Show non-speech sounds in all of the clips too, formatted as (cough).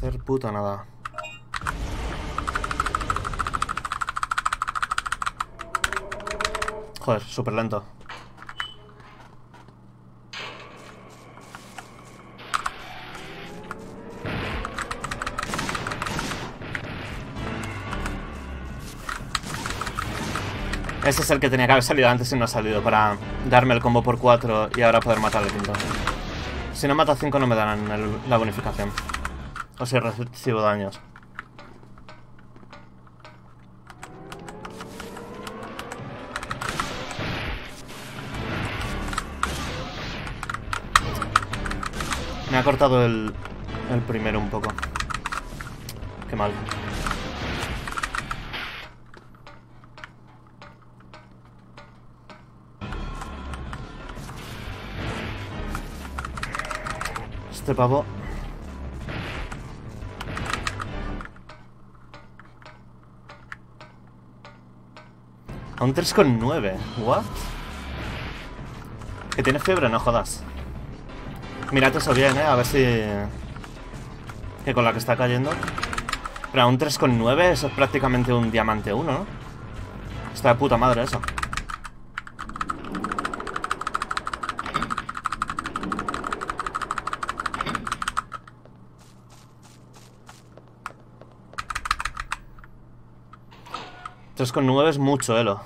hacer puta nada. Joder, súper lento. Ese es el que tenía que haber salido antes y no ha salido para darme el combo por 4 y ahora poder matar al. Si no mata 5 no me darán la bonificación. O si recibo daños. Me ha cortado el, el primero un poco. Qué mal. Este pavo. A un 3,9. ¿What? Que tiene fiebre, no jodas. Mirad eso bien, eh. A ver si... Que con la que está cayendo. Pero a un 3,9 eso es prácticamente un diamante 1, ¿no? Está de puta madre eso. Tres con nueve es mucho, Elo.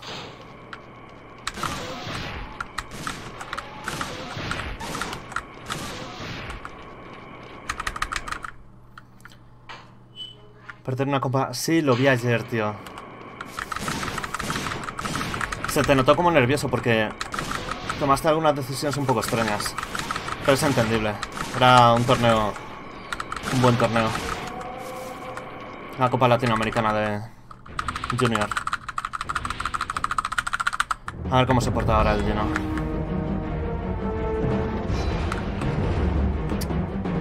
Perder una copa... Sí, lo vi ayer, tío. Se te notó como nervioso porque tomaste algunas decisiones un poco extrañas. Pero es entendible. Era un torneo... Un buen torneo. La Copa Latinoamericana de Junior. A ver cómo se porta ahora el Gino.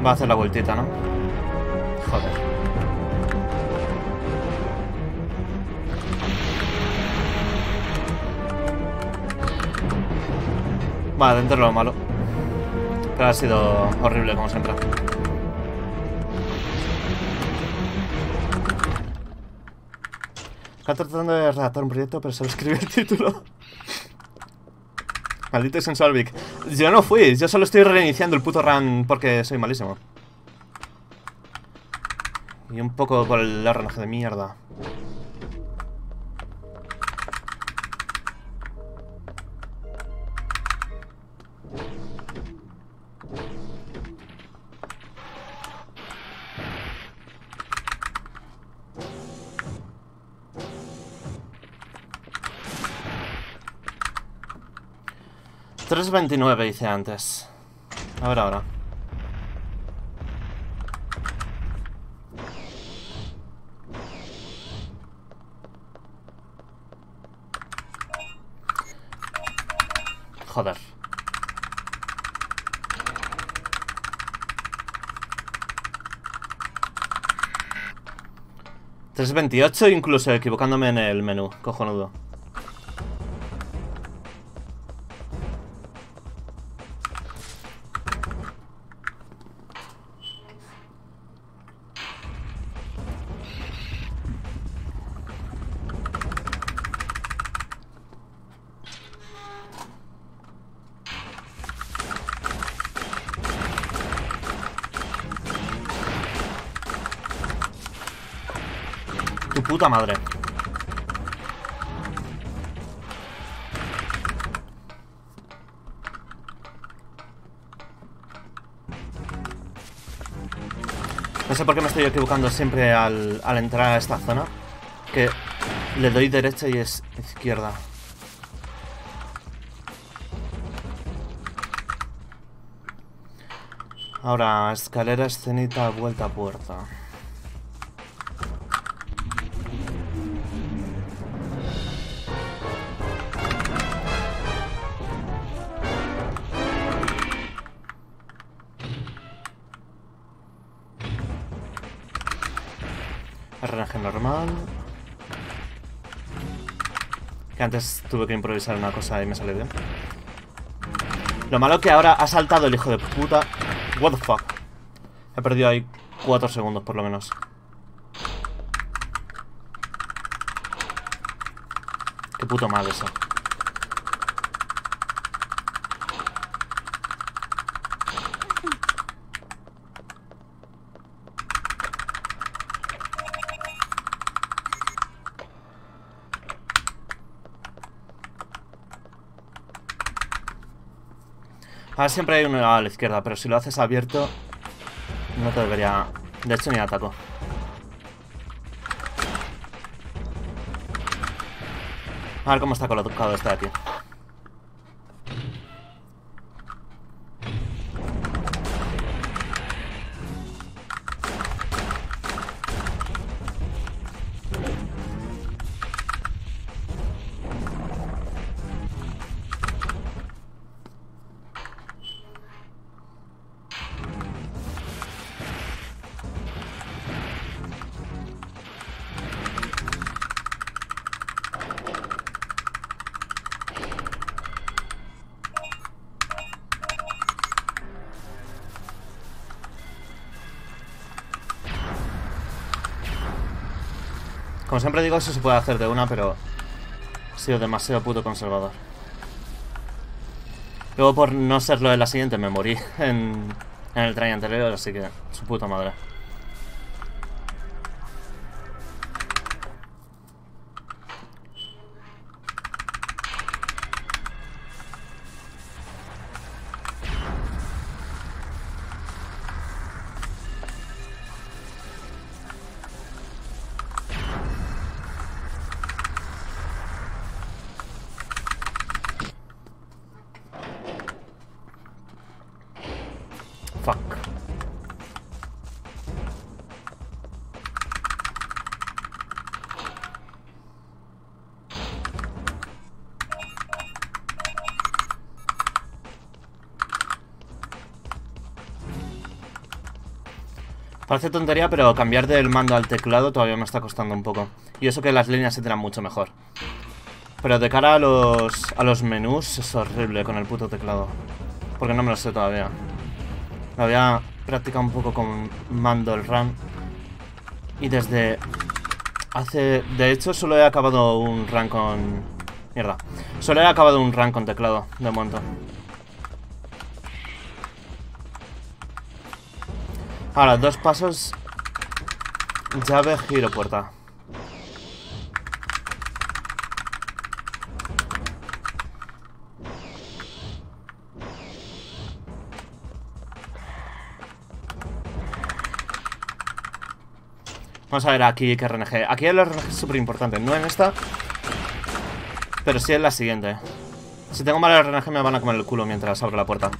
Va a hacer la vueltita, ¿no? Joder. Va, dentro de lo malo. Pero ha sido horrible, como siempre. Está tratando de redactar un proyecto, pero solo escribe el título. Maldito Sensolvic. Yo no fui, yo solo estoy reiniciando el puto run porque soy malísimo. Y un poco por el RNG de mierda. $3.29 hice antes. A ver ahora. Joder. $3.28 incluso equivocándome en el menú. Cojonudo. Puta madre. No sé por qué me estoy equivocando siempre al, al entrar a esta zona. Que le doy derecha y es izquierda. Ahora, escalera, escenita, vuelta puerta. Antes tuve que improvisar una cosa y me salió bien. Lo malo que ahora ha saltado el hijo de puta. What the fuck. He perdido ahí 4 segundos por lo menos. Qué puto mal eso. Ahora siempre hay uno a la izquierda, pero si lo haces abierto no te debería... De hecho ni ataco. A ver cómo está colocado este de aquí. Como siempre digo, eso se puede hacer de una, pero... He sido demasiado puto conservador. Luego por no serlo en la siguiente me morí en, en el try anterior, así que su puta madre. Parece tontería, pero cambiar del mando al teclado todavía me está costando un poco. Y eso que las líneas se tiran mucho mejor. Pero de cara a los, a los menús es horrible con el puto teclado. Porque no me lo sé todavía. Lo había practicado un poco con mando el run. Y desde hace... De hecho, solo he acabado un run con... Mierda. Solo he acabado un run con teclado, de momento. Ahora, dos pasos. Llave, giro, puerta. Vamos a ver aquí qué RNG. Aquí el RNG es súper importante. No en esta, pero sí en la siguiente. Si tengo mal RNG me van a comer el culo mientras abro la puerta.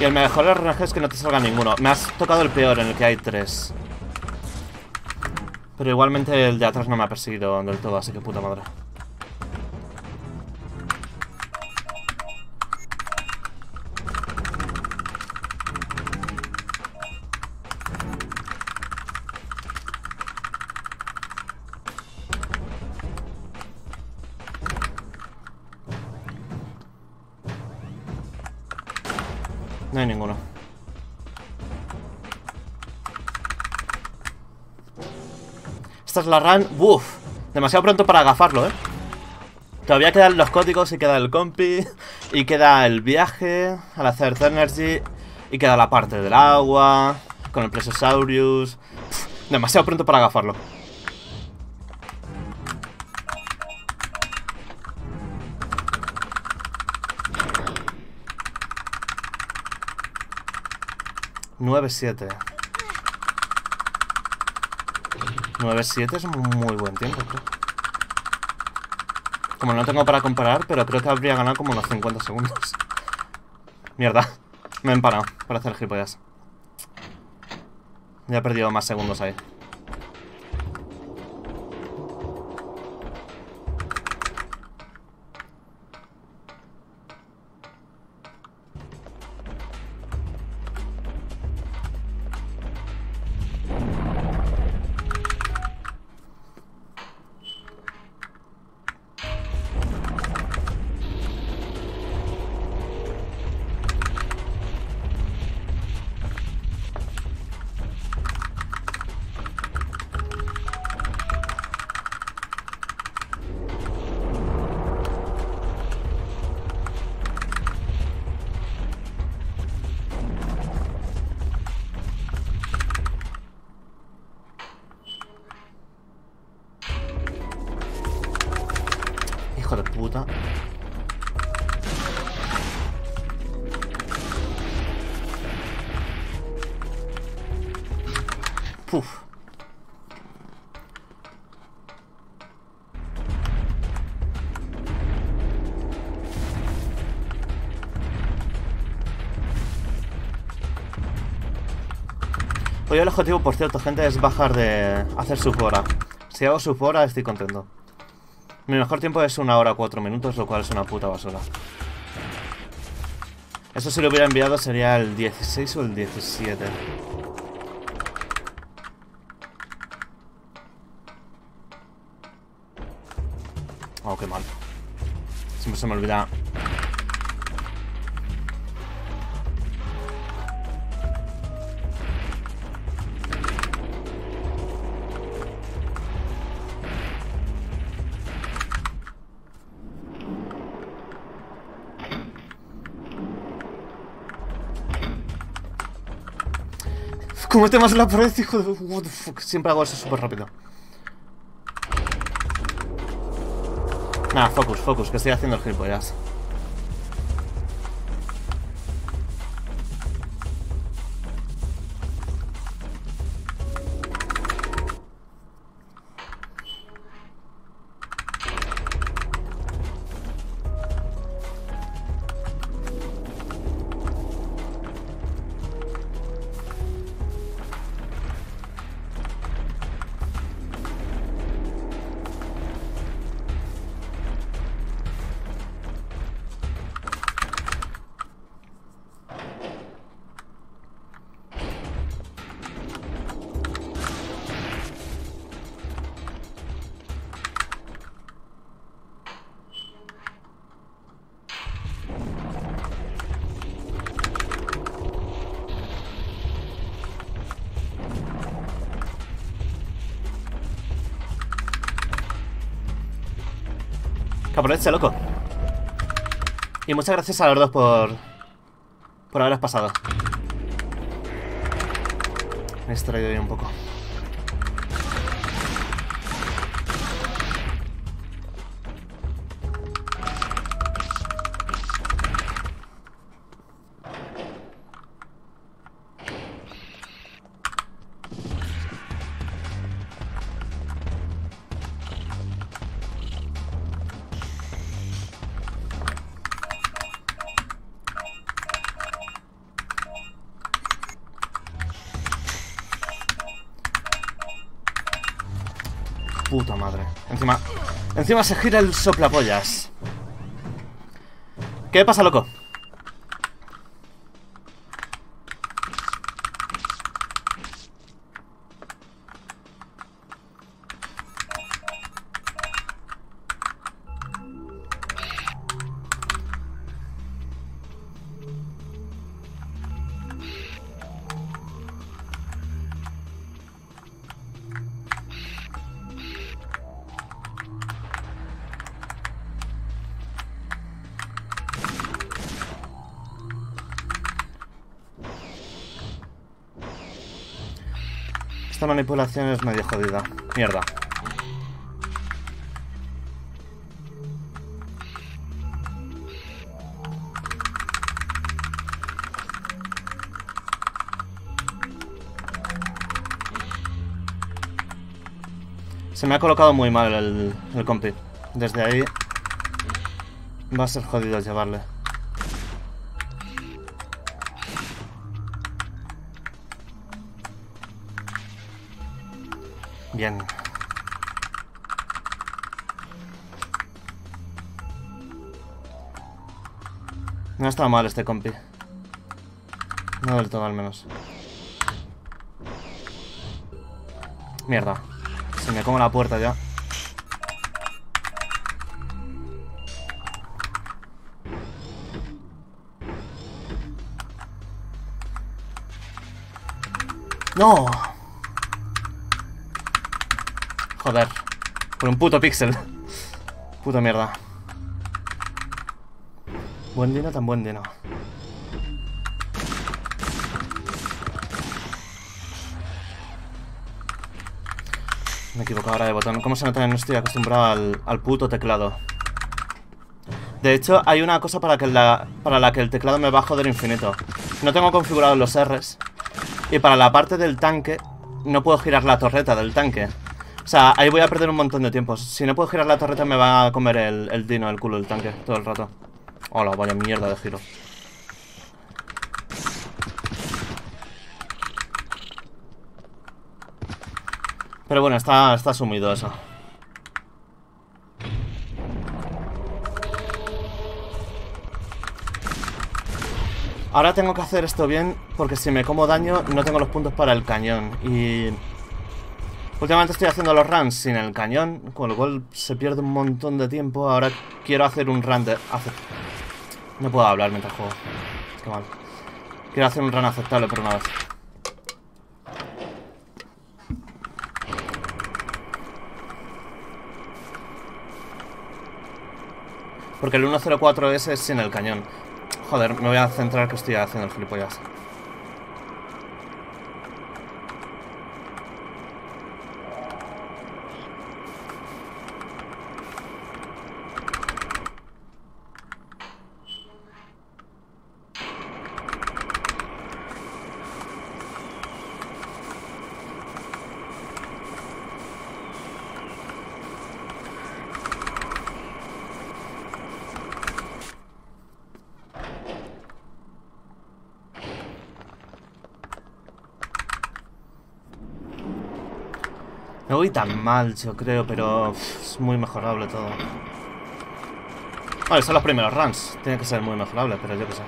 Y el mejor RNG es que no te salga ninguno. Me has tocado el peor en el que hay tres. Pero igualmente el de atrás no me ha perseguido del todo, así que puta madre. La run. Uf, demasiado pronto para agafarlo, ¿eh? Todavía quedan los códigos y queda el compi. Y queda el viaje al hacer Energy. Y queda la parte del agua. Con el Plesiosaurus. demasiado pronto para agafarlo. Nueve siete. 9-7 es muy buen tiempo, creo. Como no tengo para comparar, pero creo que habría ganado como unos 50 segundos. (laughs) Mierda. Me he empanado para hacer gilipollas. Ya he perdido más segundos ahí. Puf. Hoy el objetivo, por cierto, gente, es bajar de... hacer hora. Si hago hora, estoy contento. Mi mejor tiempo es una hora cuatro minutos, lo cual es una puta basura. Eso si lo hubiera enviado sería el 16 o el 17. Se me olvida Como te más la pared, hijo de... What the fuck. Siempre hago eso súper rápido. Nada, focus, focus, que estoy haciendo el gilipollas. Aproveche, loco. Y muchas gracias a los dos por... Por haberos pasado. Me he extraído un poco. Encima se gira el soplapollas. ¿Qué pasa, loco? Manipulación es medio jodida. Mierda. Se me ha colocado muy mal el, el compi. Desde ahí va a ser jodido llevarle. Bien. No está mal este compi. No del todo al menos. Mierda. Se me come la puerta ya. ¡No! Joder. Por un puto píxel. Puta mierda. Buen dino, tan buen dino. Me equivoco ahora de botón. ¿Cómo se nota no estoy acostumbrado al, puto teclado? De hecho, hay una cosa para, la, para la que el teclado me va a joder infinito. No tengo configurados los R's. Y para la parte del tanque no puedo girar la torreta del tanque. O sea, ahí voy a perder un montón de tiempo. Si no puedo girar la torreta me va a comer el, el dino, el culo del tanque, todo el rato. Hola, vaya mierda de giro. Pero bueno, está, está sumido eso. Ahora tengo que hacer esto bien porque si me como daño no tengo los puntos para el cañón. Y... Últimamente estoy haciendo los runs sin el cañón, con lo cual se pierde un montón de tiempo. Ahora quiero hacer un run de... No puedo hablar mientras juego. Qué mal. Quiero hacer un run aceptable por una vez. Porque el 104S es sin el cañón. Joder, me voy a centrar que estoy haciendo el gilipollas. Voy tan mal, yo creo, pero es muy mejorable todo. Vale, son los primeros runs. Tiene que ser muy mejorable, pero yo qué sé.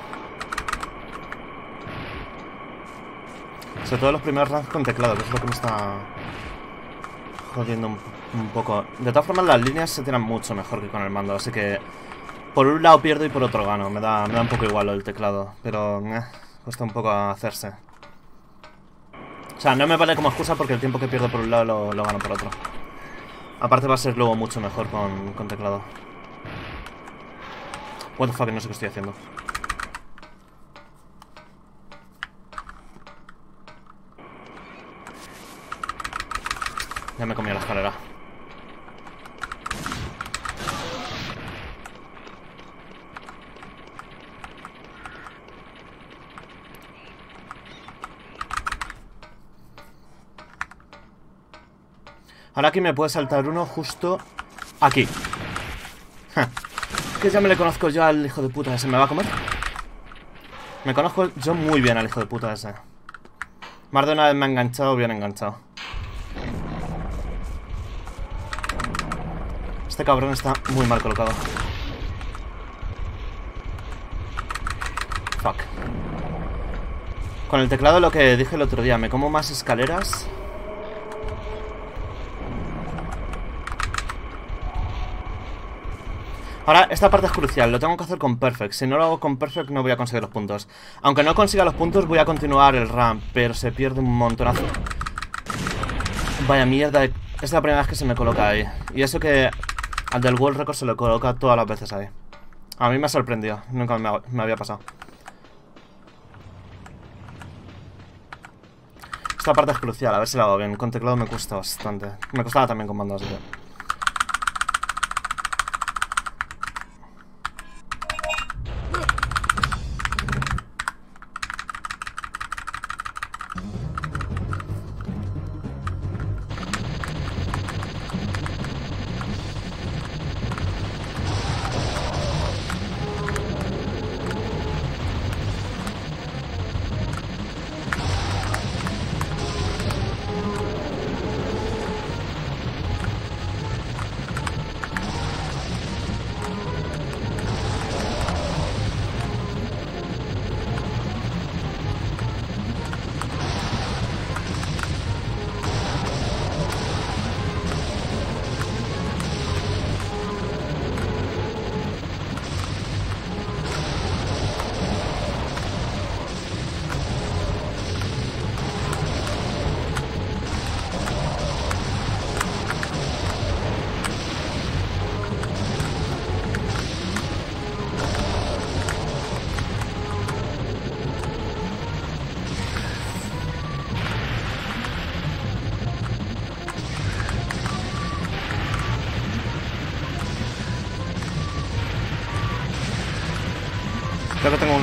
Sobre todo los primeros runs con teclado, que es lo que me está jodiendo un, poco. De todas formas, las líneas se tiran mucho mejor que con el mando, así que por un lado pierdo y por otro gano. Me da, me da un poco igual el teclado, pero eh, cuesta un poco hacerse. O sea, no me vale como excusa porque el tiempo que pierdo por un lado lo, gano por otro. Aparte va a ser luego mucho mejor con, con teclado. What the fuck, no sé qué estoy haciendo. Ya me comí la escalera. Ahora aquí me puede saltar uno justo aquí. Que ya me le conozco yo al hijo de puta ese. ¿Me va a comer? Me conozco yo muy bien al hijo de puta ese. Más de una vez me ha enganchado, bien enganchado. Este cabrón está muy mal colocado. Fuck. Con el teclado lo que dije el otro día, me como más escaleras Ahora, esta parte es crucial, lo tengo que hacer con Perfect. Si no lo hago con Perfect no voy a conseguir los puntos. Aunque no consiga los puntos voy a continuar el run, pero se pierde un montonazo. Vaya mierda, es la primera vez que se me coloca ahí. Y eso que al del World Record se lo coloca todas las veces ahí. A mí me ha sorprendido, nunca me, había pasado. Esta parte es crucial, a ver si la hago bien. Con teclado me cuesta bastante. Me costaba también con mando, así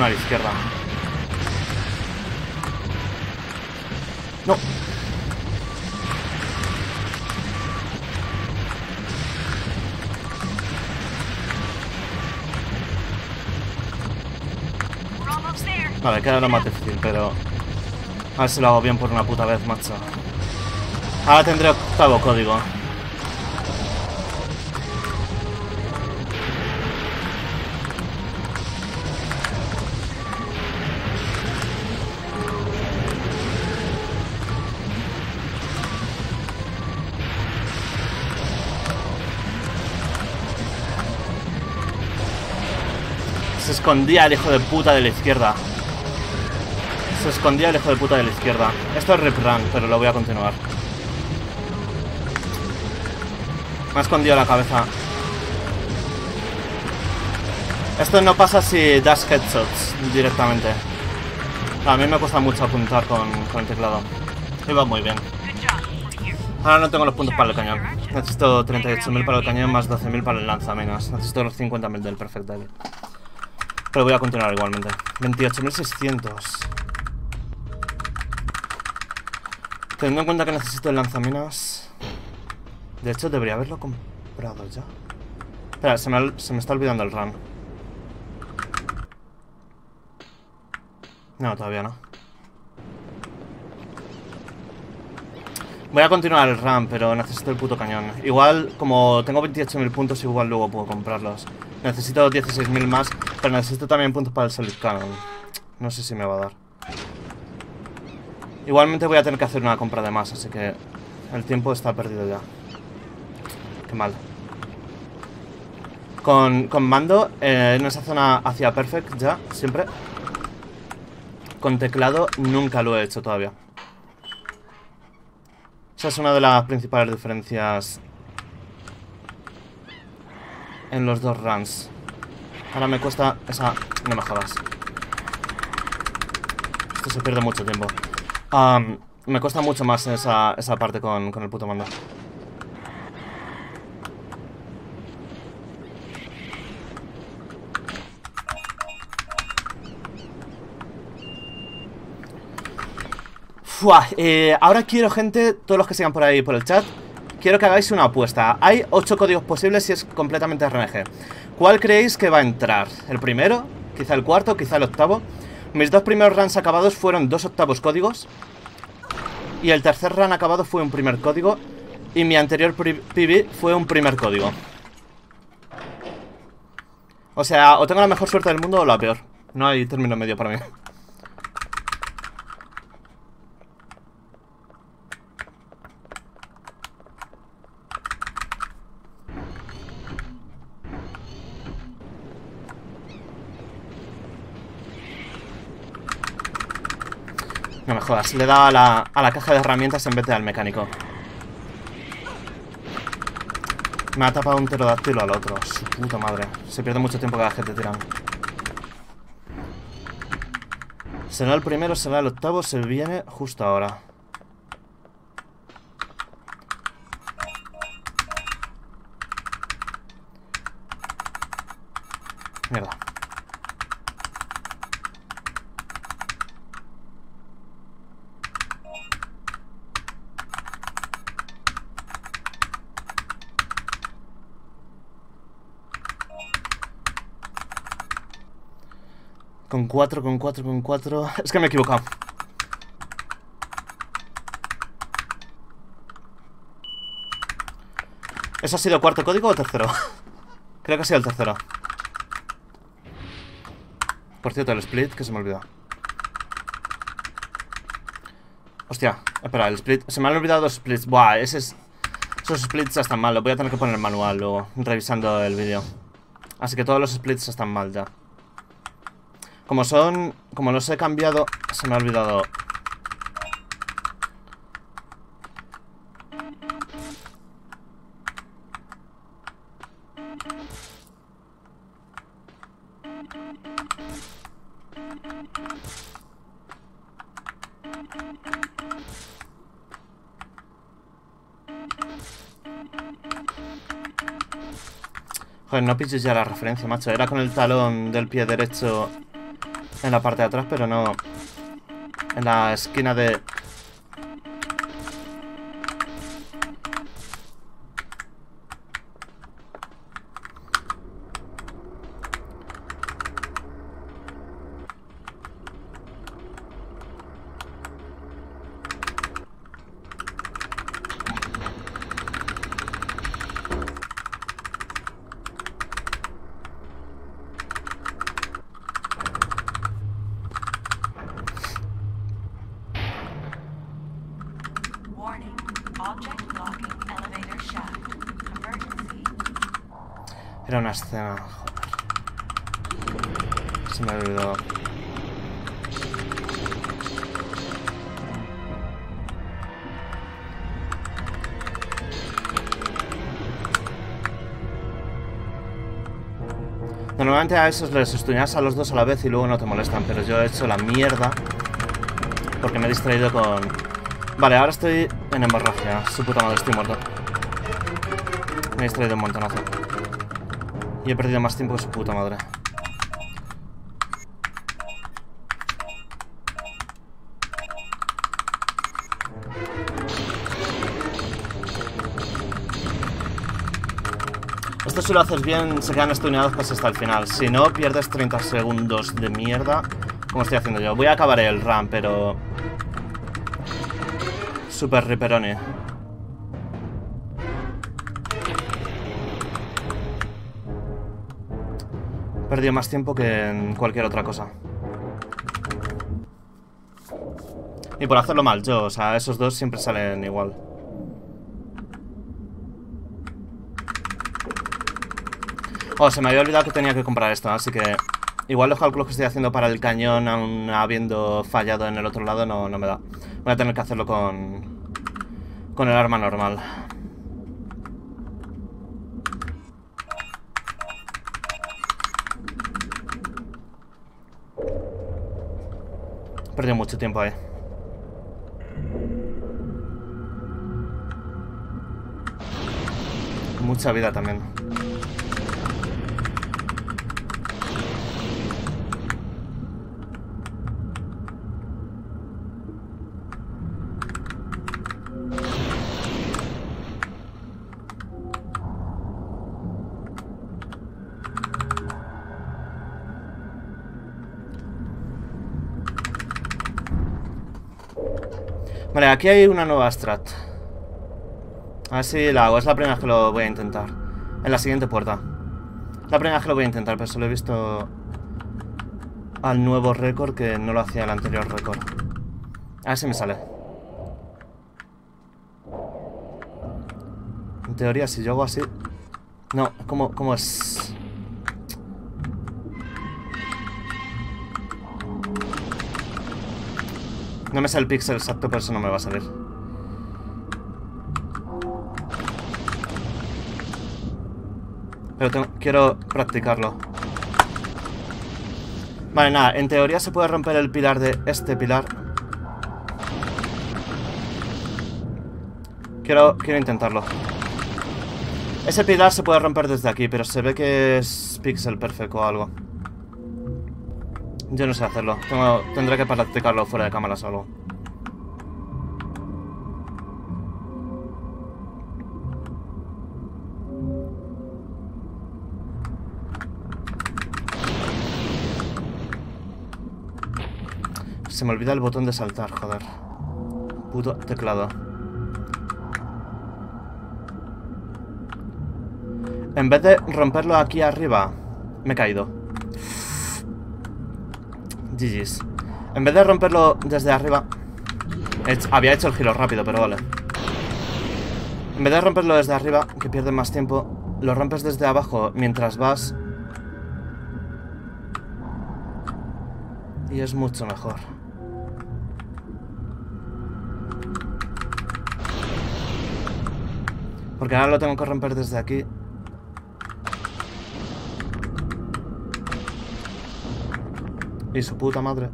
a la izquierda. No. Vale, queda lo más difícil, pero... A ver si lo hago bien por una puta vez, macho. Ahora tendré octavo código. Escondía el hijo de puta de la izquierda. Se escondía el hijo de puta de la izquierda. Esto es rip run, pero lo voy a continuar. Me ha escondido la cabeza. Esto no pasa si das headshots directamente. A mí me cuesta mucho apuntar con, con el teclado. Y va muy bien. Ahora no tengo los puntos para el cañón. Necesito 38.000 para el cañón más 12.000 para el lanzaminas. Necesito los 50.000 del Perfect. Pero voy a continuar igualmente. 28.600. Teniendo en cuenta que necesito el lanzaminas... De hecho, debería haberlo comprado ya. Espera, se me, se me está olvidando el run. No, todavía no. Voy a continuar el run, pero necesito el puto cañón. Igual, como tengo 28.000 puntos, igual luego puedo comprarlos. Necesito 16.000 más, pero necesito también puntos para el Solid Cannon. No sé si me va a dar. Igualmente voy a tener que hacer una compra de más, así que el tiempo está perdido ya. Qué mal. Con, con mando, eh, en esa zona hacia Perfect ya, siempre. Con teclado nunca lo he hecho todavía. Esa es una de las principales diferencias en los dos runs. Ahora me cuesta esa... No me jodas. Esto se pierde mucho tiempo. Um, me cuesta mucho más esa, esa parte con, con el puto mando. Fua, eh, ahora quiero, gente, todos los que sigan por ahí por el chat, quiero que hagáis una apuesta. Hay 8 códigos posibles y es completamente RNG. ¿Cuál creéis que va a entrar? ¿El primero? ¿Quizá el cuarto? ¿Quizá el octavo? Mis dos primeros runs acabados fueron dos octavos códigos. Y el tercer run acabado fue un primer código. Y mi anterior PB fue un primer código. O sea, o tengo la mejor suerte del mundo o la peor. No hay término medio para mí. Jodas, le dado a la, a la caja de herramientas en vez de al mecánico. Me ha tapado un pterodáctilo al otro. Su puta madre. Se pierde mucho tiempo cada gente tirando. Será el primero, será el octavo, se viene justo ahora. Mierda. Con 4, con 4, con 4... Es que me he equivocado. ¿Eso ha sido cuarto código o tercero? (laughs) Creo que ha sido el tercero. Por cierto, el split, que se me olvidó. Hostia, espera, el split... Se me han olvidado dos splits. Buah, ese es... Esos splits están mal. Lo voy a tener que poner manual luego, revisando el vídeo. Así que todos los splits están mal ya. Como son... Como los he cambiado... Se me ha olvidado... Joder, no pilles ya la referencia, macho. Era con el talón del pie derecho en la parte de atrás, pero no en la esquina de... A esos les estudias a los dos a la vez y luego no te molestan, pero yo he hecho la mierda porque me he distraído con... Vale, ahora estoy en hemorragia. Su puta madre, estoy muerto. Me he distraído un montonazo. Y he perdido más tiempo que su puta madre. Esto si lo haces bien se quedan estuneados casi hasta el final. Si no, pierdes 30 segundos de mierda. Como estoy haciendo yo. Voy a acabar el run, pero... Super riperoni. He perdido más tiempo que en cualquier otra cosa. Y por hacerlo mal yo, o sea, esos dos siempre salen igual. Oh, se me había olvidado que tenía que comprar esto, así que... Igual los cálculos que estoy haciendo para el cañón, aún habiendo fallado en el otro lado, no, no me da. Voy a tener que hacerlo con... Con el arma normal. Perdí mucho tiempo ahí. Mucha vida también. Aquí hay una nueva strat. A ver si la hago. Es la primera vez que lo voy a intentar. En la siguiente puerta. La primera vez que lo voy a intentar, pero solo he visto al nuevo récord que no lo hacía el anterior récord. A ver si me sale. En teoría, si yo hago así... No, ¿cómo, cómo es? No me sale el píxel exacto, por eso no me va a salir. Pero quiero practicarlo. Vale, nada, en teoría se puede romper el pilar de este pilar. Quiero, quiero intentarlo. Ese pilar se puede romper desde aquí, pero se ve que es pixel perfecto o algo. Yo no sé hacerlo. Tengo- tendré que practicarlo fuera de cámaras o algo. Se me olvida el botón de saltar, joder. Puto teclado. En vez de romperlo aquí arriba, me he caído. GG's. En vez de romperlo desde arriba... había hecho el giro rápido, pero vale. En vez de romperlo desde arriba, que pierde más tiempo, lo rompes desde abajo mientras vas... Y es mucho mejor. Porque ahora lo tengo que romper desde aquí. Y su puta madre.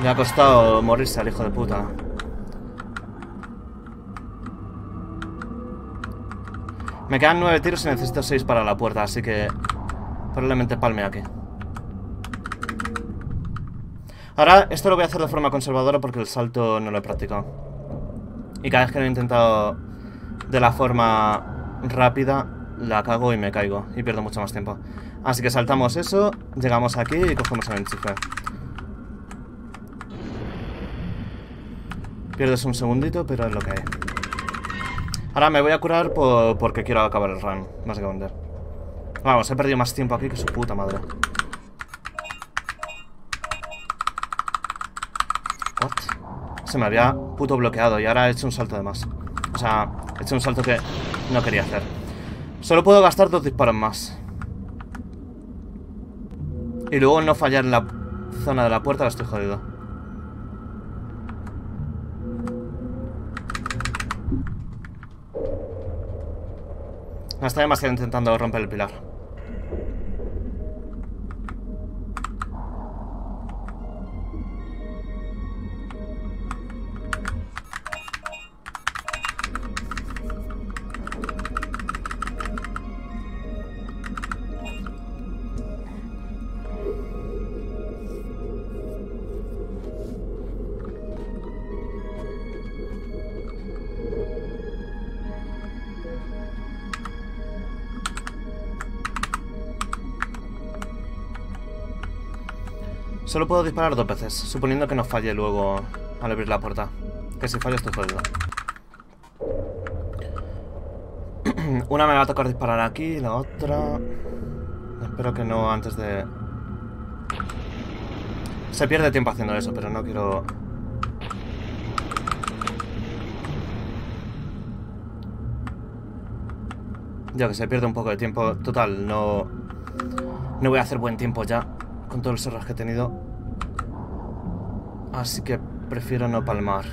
Le ha costado morirse al hijo de puta. Me quedan nueve tiros y necesito seis para la puerta, así que probablemente palme aquí. Ahora, esto lo voy a hacer de forma conservadora porque el salto no lo he practicado. Y cada vez que lo he intentado de la forma rápida, la cago y me caigo. Y pierdo mucho más tiempo. Así que saltamos eso, llegamos aquí y cogemos el enchufe. Pierdes un segundito, pero es lo que hay. Ahora me voy a curar por- porque quiero acabar el run, básicamente. Vamos, he perdido más tiempo aquí que su puta madre. Se me había puto bloqueado y ahora he hecho un salto de más. O sea, he hecho un salto que no quería hacer. Solo puedo gastar dos disparos más. Y luego no fallar en la zona de la puerta, la estoy jodido. No está demasiado intentando romper el pilar. Solo puedo disparar dos veces, suponiendo que no falle luego al abrir la puerta. Que si fallo estoy jodido. Una me va a tocar disparar aquí, la otra... Espero que no antes de... Se pierde tiempo haciendo eso, pero no quiero... Ya que se pierde un poco de tiempo. Total, no... No voy a hacer buen tiempo ya con todos los errores que he tenido. Así que prefiero no palmar.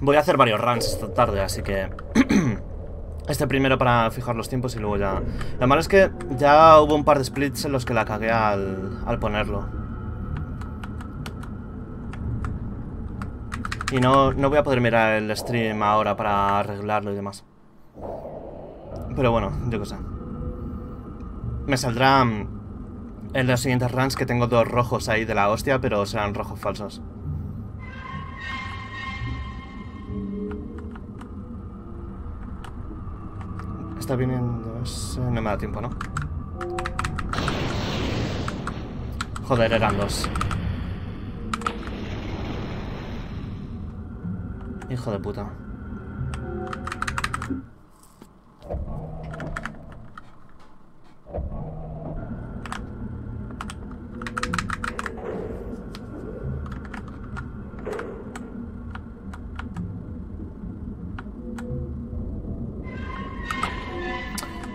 Voy a hacer varios runs esta tarde, así que... (clears throat) este primero para fijar los tiempos y luego ya... Lo malo es que ya hubo un par de splits en los que la cagué al, al ponerlo. Y no, no voy a poder mirar el stream ahora para arreglarlo y demás. Pero bueno, yo qué sé. Me saldrá en los siguientes runs que tengo dos rojos ahí de la hostia, pero serán rojos falsos. Está viniendo... ese- No me da tiempo, ¿no? Joder, eran dos. Hijo de puta.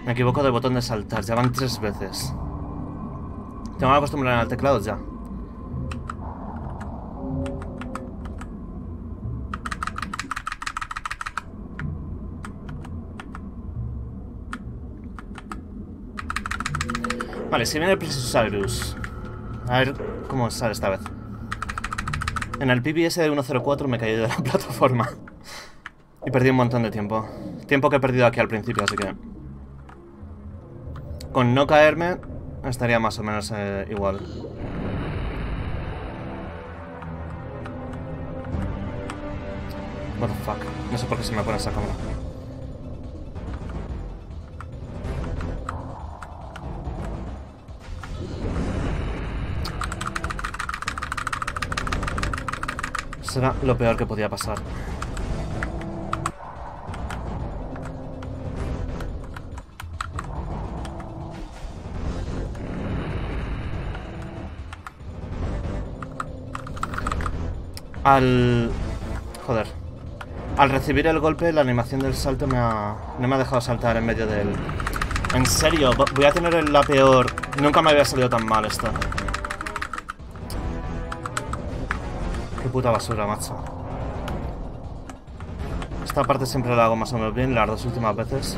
Me equivoco del botón de saltar, ya van tres veces. Tengo que acostumbrarme al teclado ya. Vale, si viene el Precious A ver cómo sale esta vez. En el PBS de 104 me caí de la (laughs) plataforma. Y perdí un montón de tiempo. Tiempo que he perdido aquí al principio, así que... Con no caerme estaría más o menos eh, igual. What the fuck. No sé por qué se me pone esa cámara. Será lo peor que podía pasar. Al... Joder. Al recibir el golpe, la animación del salto me ha... No me ha dejado saltar en medio del... En serio, vo- voy a tener la peor... Nunca me había salido tan mal esto. Qué puta basura, macho. Esta parte siempre la hago más o menos bien, las dos últimas veces.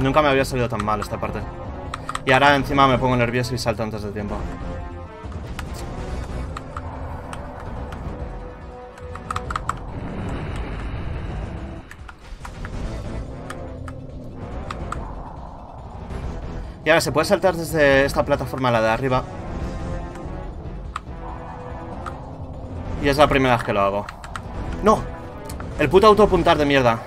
Nunca me había salido tan mal esta parte. Y ahora encima me pongo nervioso y salto antes de tiempo. Se puede saltar desde esta plataforma, la de arriba. Y es la primera vez que lo hago. ¡No! El puto autoapuntar de mierda.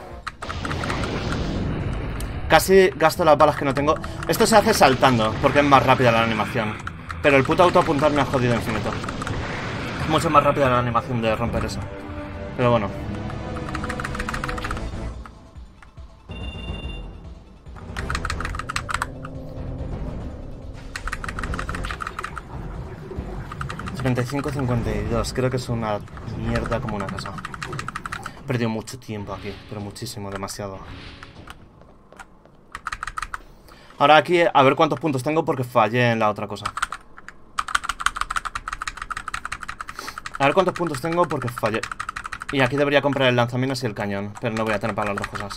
Casi gasto las balas que no tengo. Esto se hace saltando, porque es más rápida la animación. Pero el puto autoapuntar me ha jodido infinito. Es mucho más rápida la animación de romper eso. Pero bueno. 35-52. Creo que es una mierda como una casa. He perdido mucho tiempo aquí, pero muchísimo, demasiado. Ahora aquí a ver cuántos puntos tengo porque fallé en la otra cosa. A ver cuántos puntos tengo porque fallé. Y aquí debería comprar el lanzaminas y el cañón, pero no voy a tener para las dos cosas.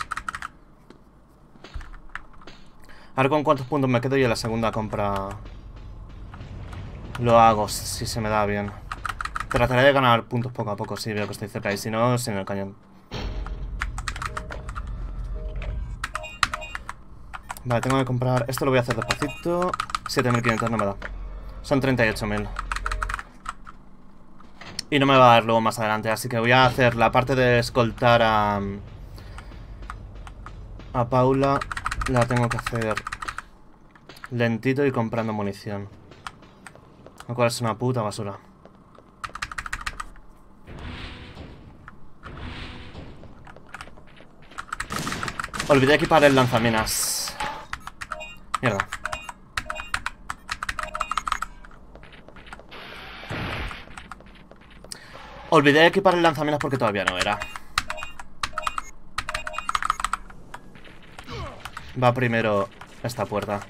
A ver con cuántos puntos me quedo y en la segunda compra lo hago, si se me da bien. Trataré de ganar puntos poco a poco si veo que estoy cerca y si no, sin el cañón. Vale, tengo que comprar... Esto lo voy a hacer despacito. 7.500 no me da. Son 38.000. Y no me va a dar luego más adelante, así que voy a hacer la parte de escoltar a... A Paula. La tengo que hacer lentito y comprando munición. Lo cual es una puta basura. Olvidé equipar el lanzaminas. Mierda. Olvidé equipar el lanzaminas porque todavía no era. Va primero esta puerta.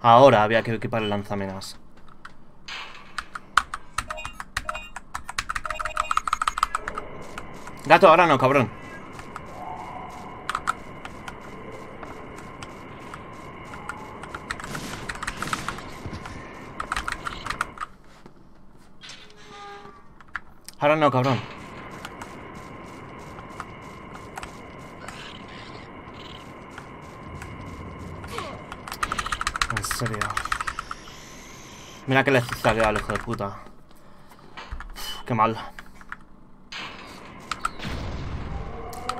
Ahora había que equipar el lanzaminas. Gato, ahora no, cabrón. Ahora no, cabrón. En serio. Mira que le zigzaguea al hijo de puta. Qué mal.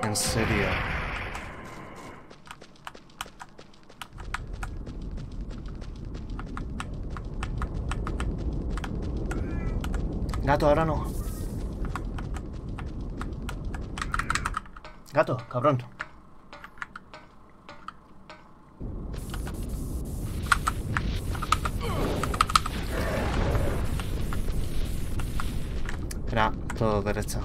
En serio. Gato, ahora no. Gato, cabrón. Era todo derecha.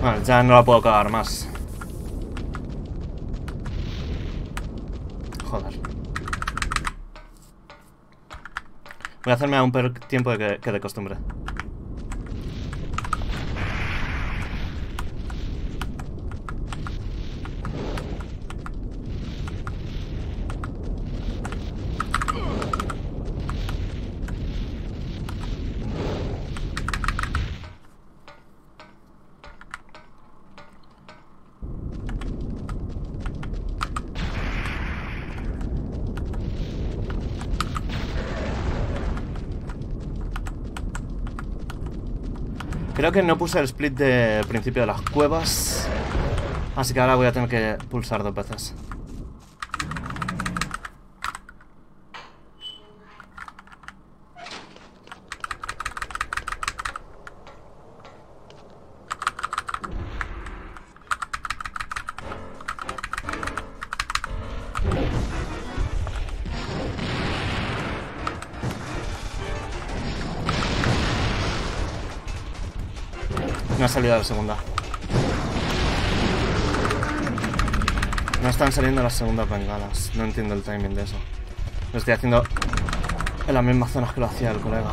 Bueno, ya no la puedo cagar más. Joder. Voy a hacerme a un peor tiempo que, que de costumbre. Creo que no puse el split de principio de las cuevas. Así que ahora voy a tener que pulsar dos veces. Ha salido la segunda. No están saliendo las segundas bengalas. No entiendo el timing de eso. Lo estoy haciendo en las mismas zonas que lo hacía el colega.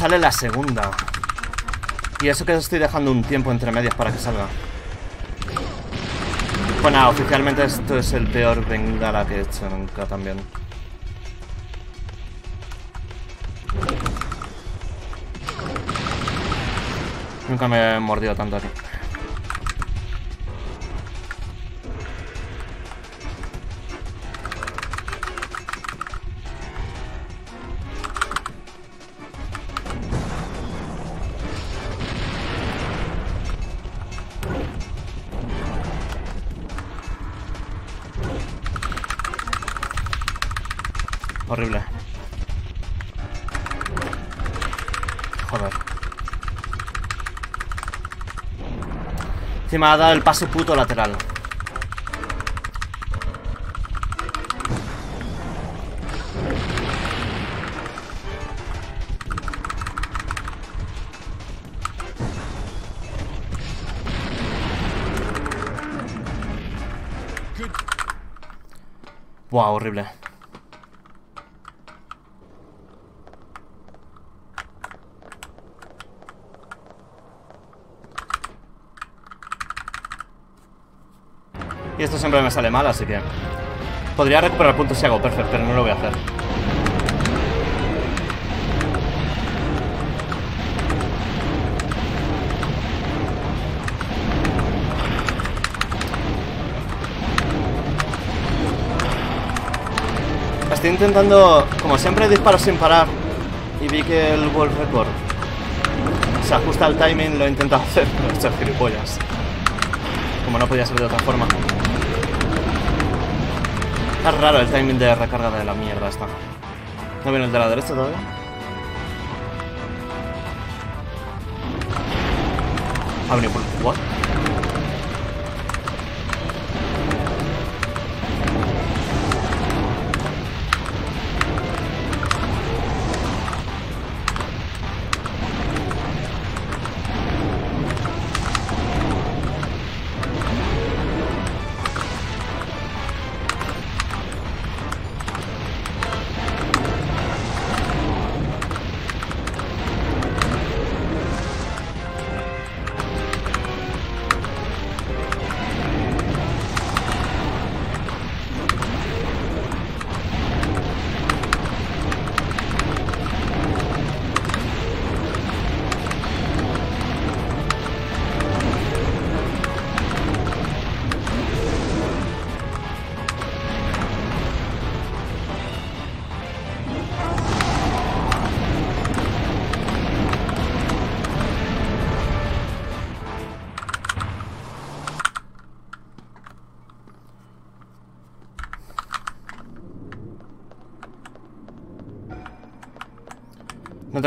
Sale la segunda. Y eso que estoy dejando un tiempo entre medias para que salga. Bueno, oficialmente esto es el peor bengala que he hecho nunca también. Nunca me he mordido tanto aquí. Encima ha dado el pase puto lateral. Buah, horrible. Y esto siempre me sale mal, así que... Podría recuperar puntos si hago perfect, pero no lo voy a hacer. Estoy intentando, como siempre disparo sin parar y vi que el world record se ajusta al timing, lo he intentado (laughs) hacer, pero he hecho gilipollas. Como no podía ser de otra forma. Está raro el timing de recarga de la mierda esta. ¿No viene el de la derecha todavía? Ha venido por... ¿What?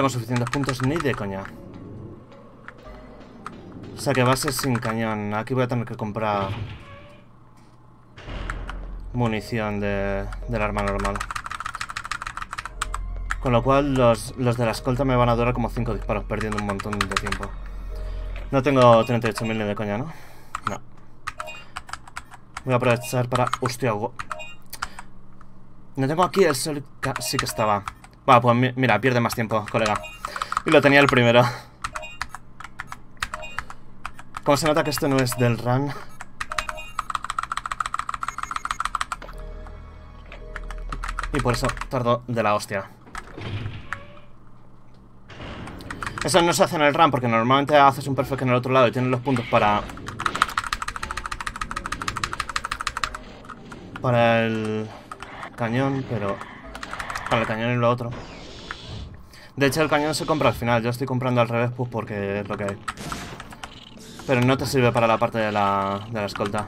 Tengo suficientes puntos ni de coña. O sea que base sin cañón. Aquí voy a tener que comprar munición de, del arma normal. Con lo cual los, los de la escolta me van a durar como 5 disparos, perdiendo un montón de tiempo. No tengo 38.000 ni de coña, ¿no? No. Voy a aprovechar para... Hostia, no tengo aquí el sol... Sí que estaba. Va, pues mi- mira, pierde más tiempo, colega. Y lo tenía el primero. Como se nota que esto no es del run. Y por eso tardo de la hostia. Eso no se hace en el run porque normalmente haces un perfect en el otro lado y tienes los puntos para... Para el cañón, pero... Para el cañón y lo otro. De hecho, el cañón se compra al final. Yo estoy comprando al revés, pues porque es lo que hay. Pero no te sirve para la parte de la, de la escolta.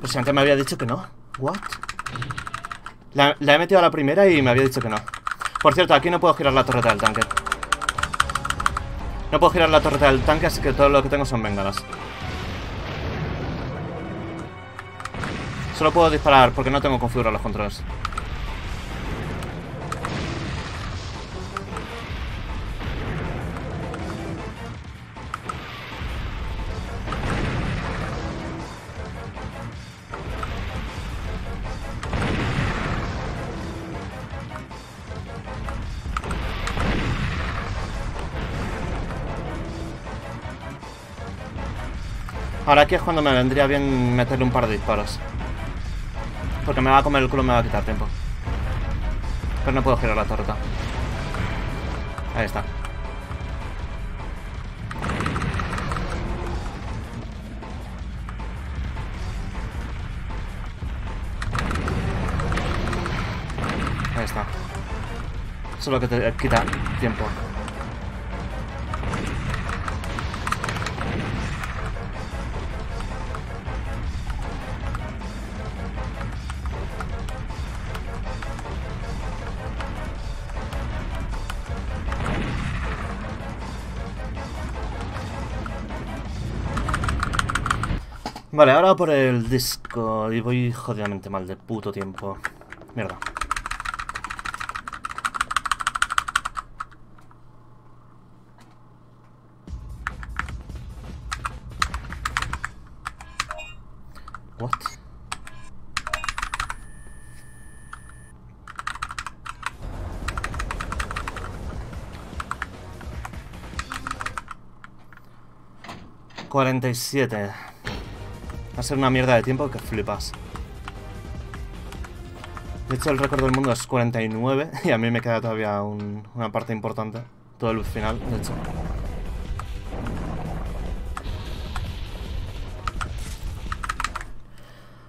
Pues si antes me había dicho que no. ¿What? La, la he metido a la primera y me había dicho que no. Por cierto, aquí no puedo girar la torreta del tanque. No puedo girar la torreta del tanque, así que todo lo que tengo son bengalas. Solo puedo disparar porque no tengo configurados los controles. Ahora aquí es cuando me vendría bien meterle un par de disparos. Porque me va a comer el culo me va a quitar tiempo. Pero no puedo girar la torreta. Ahí está. Ahí está. Solo que te quita tiempo. Vale, ahora por el disco. Y voy jodidamente mal de puto tiempo. Mierda. What? Cuarenta y siete. Va a ser una mierda de tiempo que flipas. De hecho, el récord del mundo es 49 y a mí me queda todavía un- una parte importante. Todo el final, de hecho.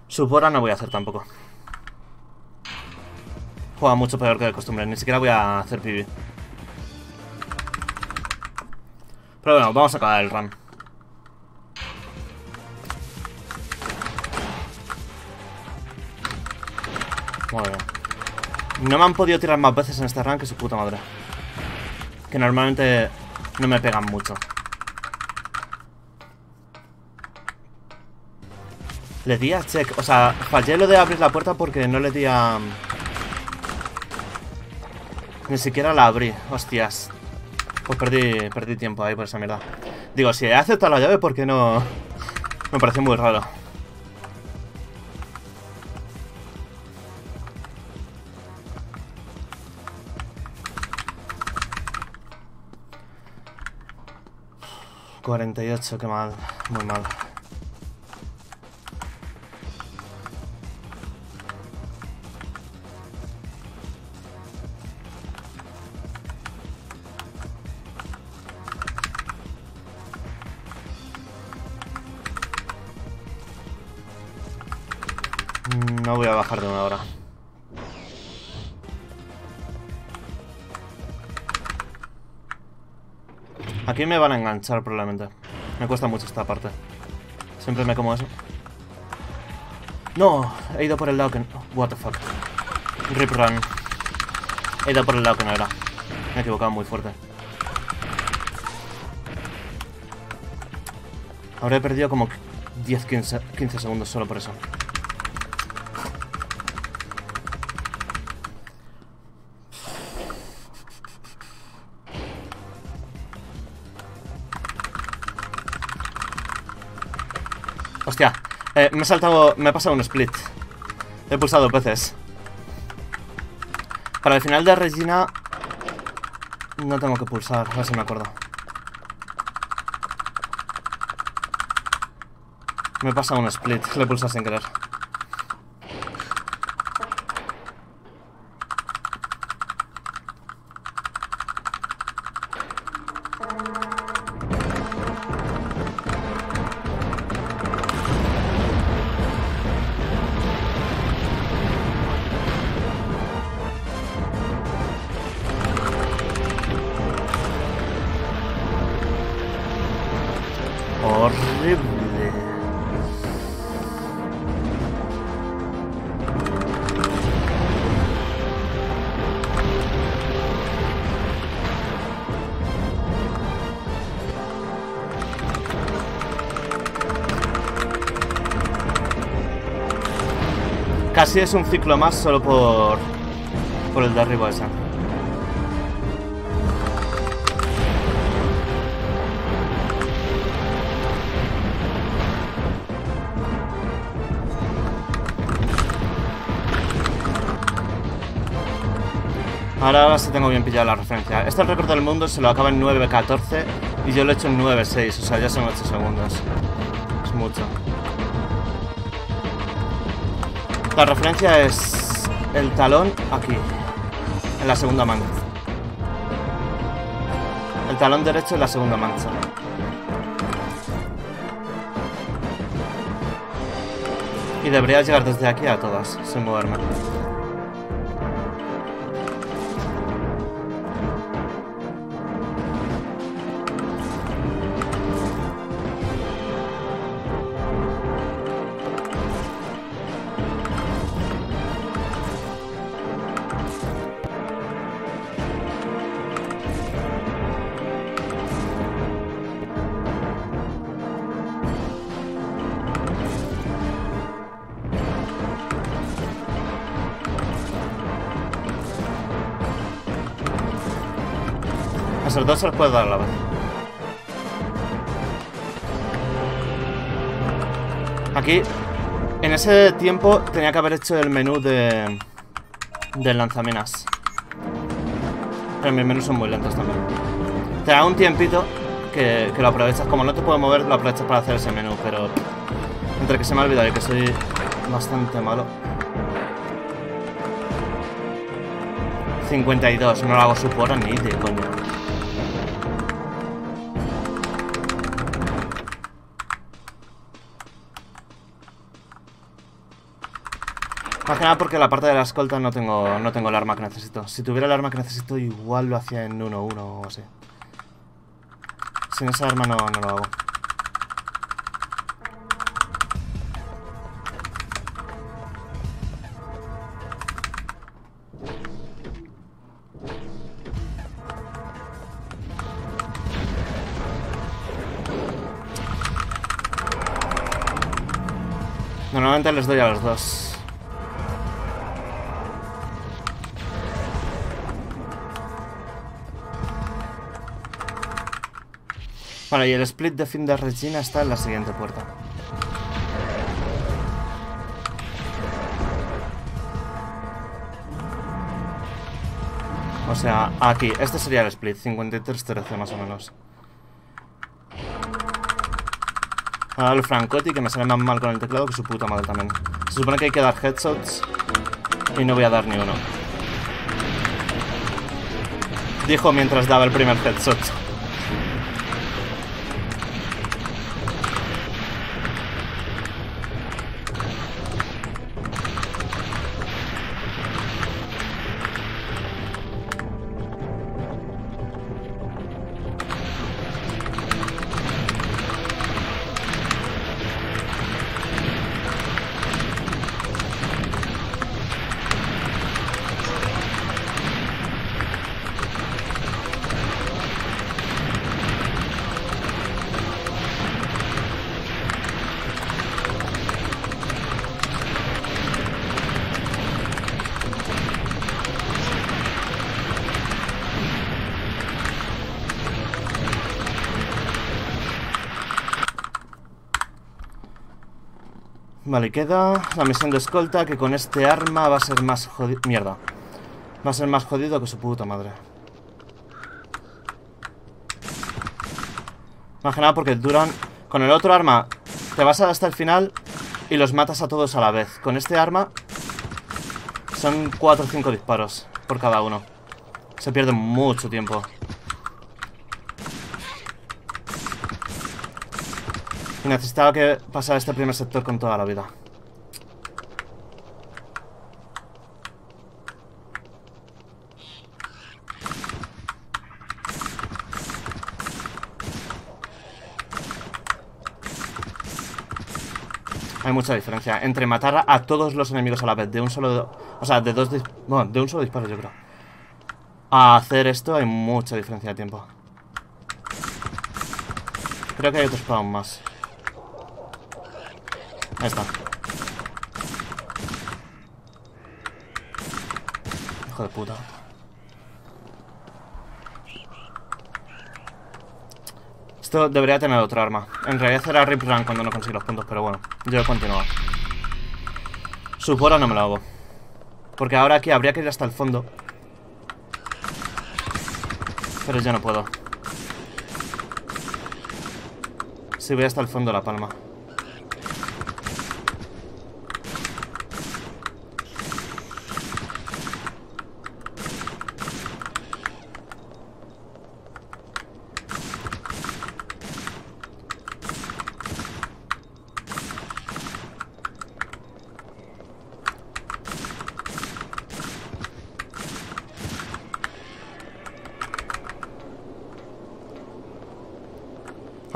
Supora no voy a hacer tampoco. Juega mucho peor que de costumbre, ni siquiera voy a hacer PB. Pero bueno, vamos a acabar el run. No me han podido tirar más veces en este run que su puta madre. Que normalmente no me pegan mucho. Le di a check. O sea, fallé lo de abrir la puerta porque no le di a... Ni siquiera la abrí. Hostias. Pues perdí, perdí tiempo ahí por esa mierda. Digo, si he aceptado la llave, ¿por qué no...? Me pareció muy raro. Cuarenta y ocho, qué mal. Muy mal. Aquí me van a enganchar probablemente. Me cuesta mucho esta parte. Siempre me como eso. No, he ido por el lado que... What the fuck. Rip run. He ido por el lado que no era. Me he equivocado muy fuerte. Habré perdido como 10, 15, 15 segundos solo por eso. Eh, me he saltado, me he pasado un split. He pulsado dos veces. Para el final de Regina no tengo que pulsar, a ver si me acuerdo. Me he pasado un split, le pulsado sin querer. Casi es un ciclo más solo por por el derribo ese. Ahora, ahora sí tengo bien pillada la referencia. Este récord del mundo se lo acaba en 9.14 y yo lo he hecho en 9.6, o sea, ya son 8 segundos. Es mucho. La referencia es el talón aquí, en la segunda mancha. El talón derecho en la segunda mancha. Y debería llegar desde aquí a todas, sin moverme. Dos se los puedo dar a la vez. Aquí, en ese tiempo, tenía que haber hecho el menú de... Del lanzaminas. Pero mis menús son muy lentos también. Te da un tiempito que, que lo aprovechas. Como no te puedes mover, lo aprovechas para hacer ese menú, pero... Entre que se me ha olvidado y que soy bastante malo. 52, no lo hago su hora ni de coño. Más que nada porque la parte de la escolta no tengo, no tengo el arma que necesito. Si tuviera el arma que necesito, igual lo hacía en 1-1 o así. Sin esa arma no, no lo hago. Normalmente les doy a los dos. Vale, y el split de fin de Regina está en la siguiente puerta. O sea, aquí. Este sería el split. 53-13 más o menos. Ahora el Francotti, que me sale más mal con el teclado que su puta madre también. Se supone que hay que dar headshots y no voy a dar ni uno. Dijo mientras daba el primer headshot. Vale, queda la misión de escolta que con este arma va a ser más jodido... Mierda. Va a ser más jodido que su puta madre. Más que porque duran... Con el otro arma te vas hasta el final y los matas a todos a la vez. Con este arma son 4 o 5 disparos por cada uno. Se pierde mucho tiempo. Y necesitaba que pasara este primer sector con toda la vida. Hay mucha diferencia entre matar a todos los enemigos a la vez de un solo... O sea, de dos... Bueno, de un solo disparo yo creo. A hacer esto hay mucha diferencia de tiempo. Creo que hay otro spawn más. Está. Hijo de puta. Esto debería tener otra arma. En realidad era Rip Run cuando no consigo los puntos, pero bueno, yo he continuado. Subora no me lo hago. Porque ahora aquí habría que ir hasta el fondo. Pero ya no puedo. Si voy hasta el fondo la palma.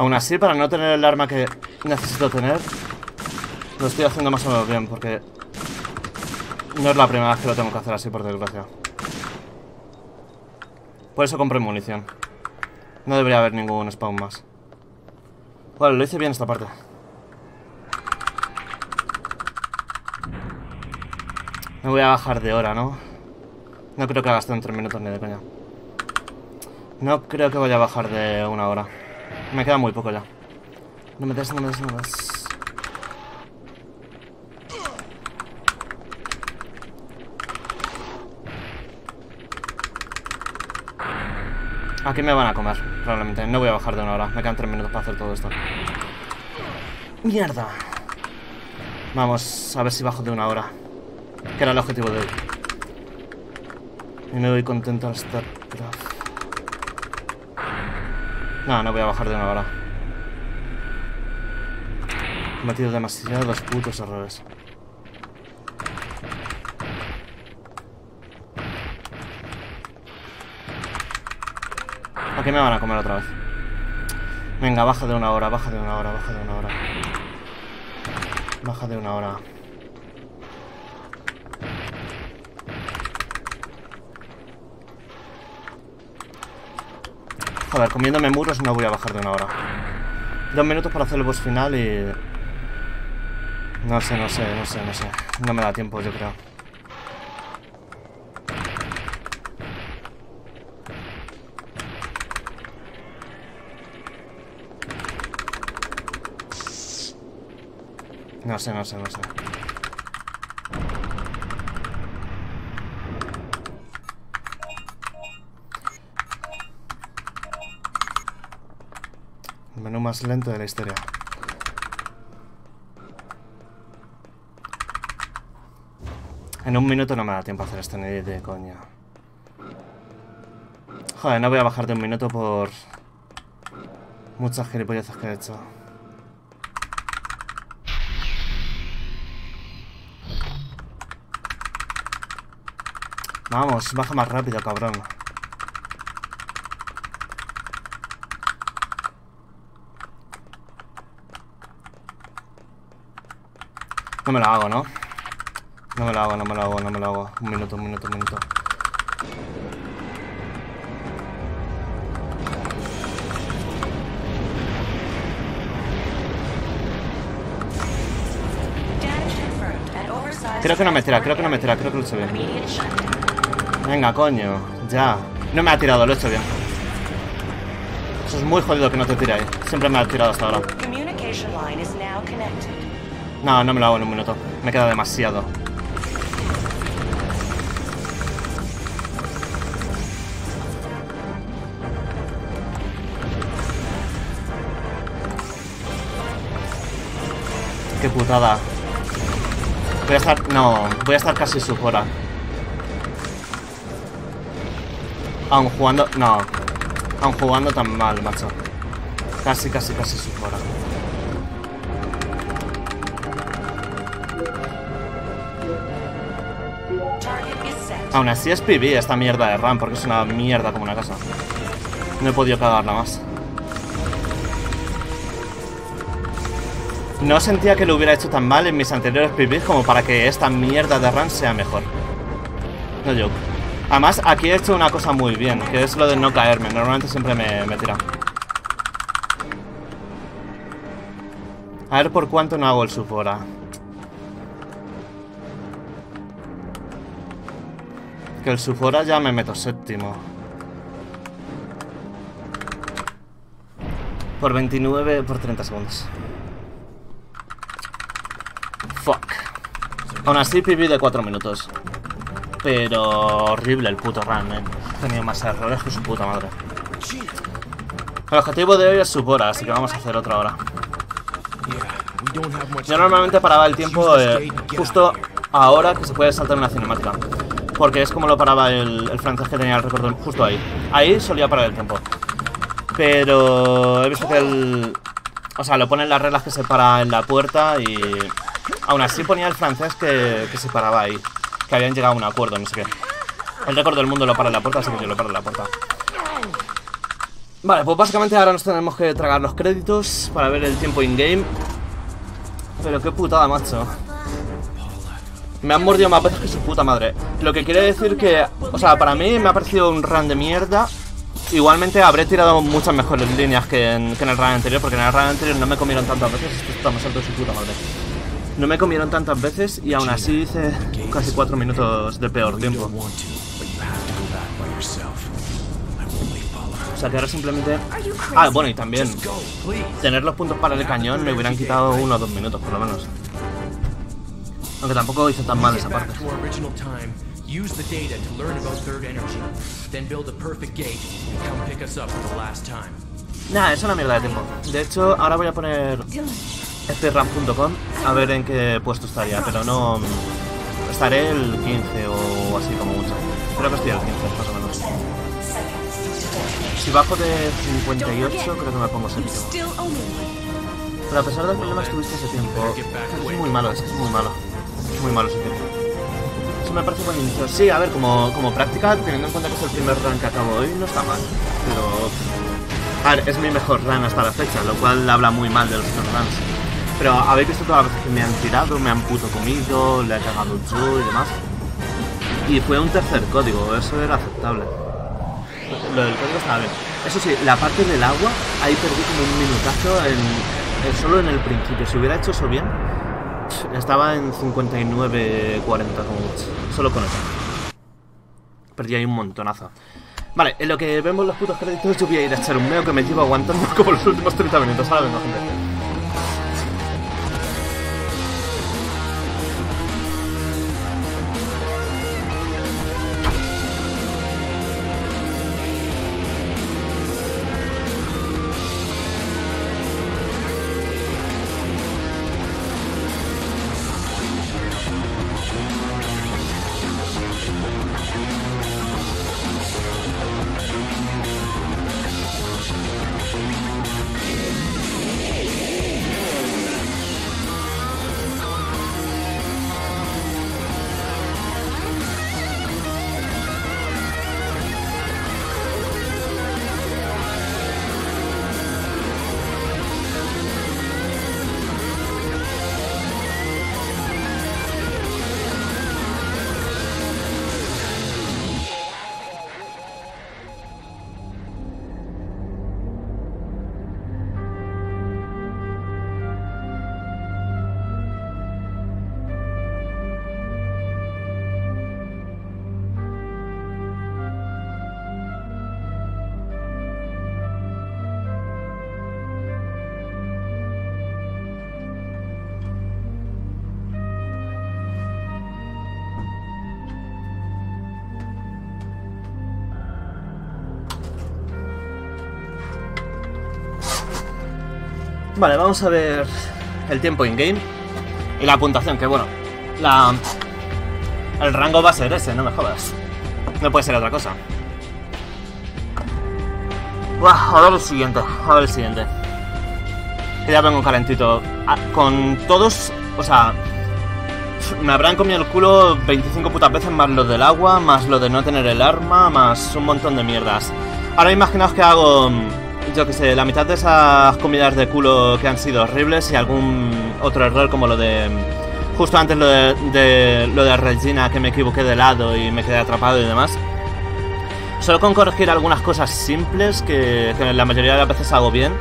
Aún así, para no tener el arma que necesito tener, lo estoy haciendo más o menos bien, porque no es la primera vez que lo tengo que hacer así, por desgracia. Por eso compré munición. No debería haber ningún spawn más. Vale, lo hice bien esta parte. Me voy a bajar de hora, ¿no? No creo que haga esto en 3 minutos ni de coña. No creo que vaya a bajar de una hora. Me queda muy poco ya. No me des, no me des, no me des. Aquí me van a comer, probablemente. No voy a bajar de una hora. Me quedan tres minutos para hacer todo esto. ¡Mierda! Vamos, a ver si bajo de una hora. Que era el objetivo de hoy. Y me voy contento al StarCraft. No, no voy a bajar de una hora. He cometido demasiados putos errores. Aquí me van a comer otra vez. Venga, baja de una hora, baja de una hora, baja de una hora. Baja de una hora. Joder, comiéndome muros no voy a bajar de una hora. Dos minutos para hacer el boss final y... No sé, no sé, no sé, no sé. No me da tiempo, yo creo. No sé, no sé, no sé. El menú más lento de la historia. En un minuto no me da tiempo a hacer esto ni de coña. Joder, no voy a bajar de un minuto por... Muchas gilipolleces que he hecho. Vamos, baja más rápido, cabrón. No me lo hago, ¿no? No me lo hago, no me lo hago, no me lo hago. Un minuto, un minuto, un minuto. Creo que no me tira, creo que no me tira, creo que lo he hecho bien. Venga, coño, ya. No me ha tirado, lo he hecho bien. Eso es muy jodido que no te tire ahí. Siempre me ha tirado hasta ahora. No, no me lo hago en un minuto. Me queda demasiado. Qué putada. Voy a estar... No, voy a estar casi su hora. Aún jugando... No. Aún jugando tan mal, macho. Casi, casi, casi su hora. Aún así es PB esta mierda de RAM, porque es una mierda como una casa. No he podido cagarla más. No sentía que lo hubiera hecho tan mal en mis anteriores PB como para que esta mierda de RAM sea mejor. No joke. Además, aquí he hecho una cosa muy bien, que es lo de no caerme. Normalmente siempre me, me tira. A ver por cuánto no hago el sufora. Que el sufora ya me meto séptimo. Por 29, por 30 segundos. Fuck. Aún así, PB de 4 minutos. Pero horrible el puto run, eh. He tenido más errores que su puta madre. El objetivo de hoy es Supora, así que vamos a hacer otra hora. Yo normalmente paraba el tiempo eh, justo ahora que se puede saltar una cinemática. Porque es como lo paraba el, francés que tenía el récord justo ahí. Ahí solía parar el tiempo. Pero he visto que el... O sea, lo ponen las reglas que se para en la puerta y... Aún así ponía el francés que, que se paraba ahí. Que habían llegado a un acuerdo, no sé qué. El récord del mundo lo para en la puerta, así que yo lo paro en la puerta. Vale, pues básicamente ahora nos tenemos que tragar los créditos para ver el tiempo in-game. Pero qué putada, macho. Me han mordido más veces que su puta madre. Lo que quiere decir que, o sea, para mí me ha parecido un run de mierda. Igualmente habré tirado muchas mejores líneas que en, que en el run anterior, porque en el run anterior no me comieron tantas veces. Esto está más alto de su puta madre. No me comieron tantas veces y aún así hice casi cuatro minutos de peor tiempo. sea que ahora simplemente... Ah, bueno, y también tener los puntos para el cañón me hubieran quitado uno o dos minutos, por lo menos. Aunque tampoco hice tan mal esa parte. Use the data to learn about third energy. Then build a perfect gate and come pick us up for the last time. Nah, es una mierda de tiempo. De hecho, ahora voy a poner speedrun.com a ver en qué puesto estaría, pero no... mm, Estaré el 15 o así como mucho. Creo que estoy al 15, más o menos. Si bajo de 58, creo que me pongo séptimo. Pero a pesar del problema que tuviste ese tiempo, es muy malo, es muy malo. Muy malo ese tiempo. Eso me parece buen inicio. Sí, a ver, como, como práctica, teniendo en cuenta que es el primer run que acabo hoy, no está mal. Pero. A ver, es mi mejor run hasta la fecha, lo cual habla muy mal de los otros runs. Pero habéis visto todas las veces que me han tirado, me han puto comido, le he cagado yo y demás. Y fue un tercer código, eso era aceptable. Lo del código estaba bien. Eso sí, la parte del agua, ahí perdí como un minutazo en, en- solo en el principio. Si hubiera hecho eso bien, estaba en 59-40 como mucho. Solo con eso. Perdí ahí un montonazo. Vale, en lo que vemos los putos créditos, yo voy a ir a echar un meo que me llevo aguantando (laughs) como los últimos 30 minutos. Ahora vengo, gente. Vale, vamos a ver el tiempo in-game y la puntuación, que bueno, la... El rango va a ser ese, no me jodas. No puede ser otra cosa. Buah, a ver el siguiente, a ver el siguiente. Ya vengo calentito. Ah, con todos, o sea, me habrán comido el culo 25 putas veces más lo del agua, más lo de no tener el arma, más un montón de mierdas. Ahora imaginaos que hago, yo que sé, la mitad de esas comidas de culo que han sido horribles y algún otro error como lo de... Justo antes lo de, de- lo de Regina, que me equivoqué de lado y me quedé atrapado y demás. Solo con corregir algunas cosas simples que, que la mayoría de las veces hago bien,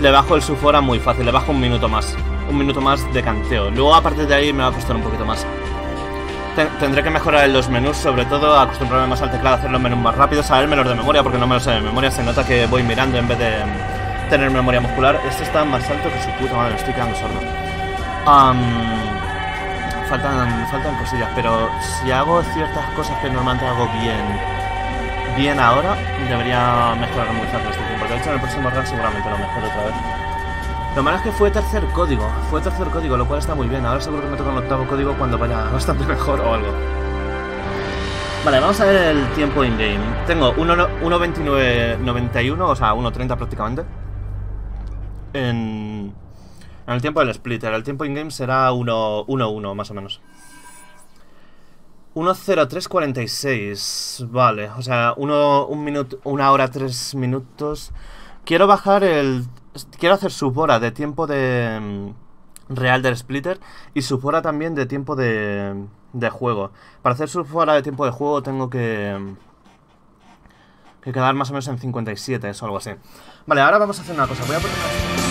le bajo el sufora muy fácil, le bajo un minuto más. Un minuto más de canteo. Luego a partir de ahí me va a costar un poquito más. Ten- tendré que mejorar los menús, sobre todo acostumbrarme más al teclado, hacer los menús más rápidos, sabérmelos de memoria, porque no me los sé de memoria, se nota que voy mirando en vez de mm, tener memoria muscular. Este está más alto que su puta madre, estoy quedando sordo. Faltan, faltan cosillas, pero si hago ciertas cosas que normalmente hago bien, bien ahora, debería mejorar muy fácil este tiempo. De hecho, en el próximo run seguramente lo mejore otra vez. Lo malo es que fue tercer código, fue tercer código, lo cual está muy bien. Ahora seguro que me toca un octavo código cuando vaya bastante (laughs) mejor o algo. Vale, vamos a ver el tiempo in-game. Tengo 1 1.29.91, o sea, 1.30 prácticamente. En, en el tiempo del splitter. El tiempo in-game será 1.1 más o menos. 1.03.46. Vale, o sea, 1 un minuto, una hora 3 minutos. Quiero bajar el. Quiero hacer su hora de tiempo de. mm, Real del splitter y su hora también de tiempo de, de juego. Para hacer su hora de tiempo de juego tengo que. mm, Que quedar más o menos en 57, eso algo así. Vale, ahora vamos a hacer una cosa. Voy a poner.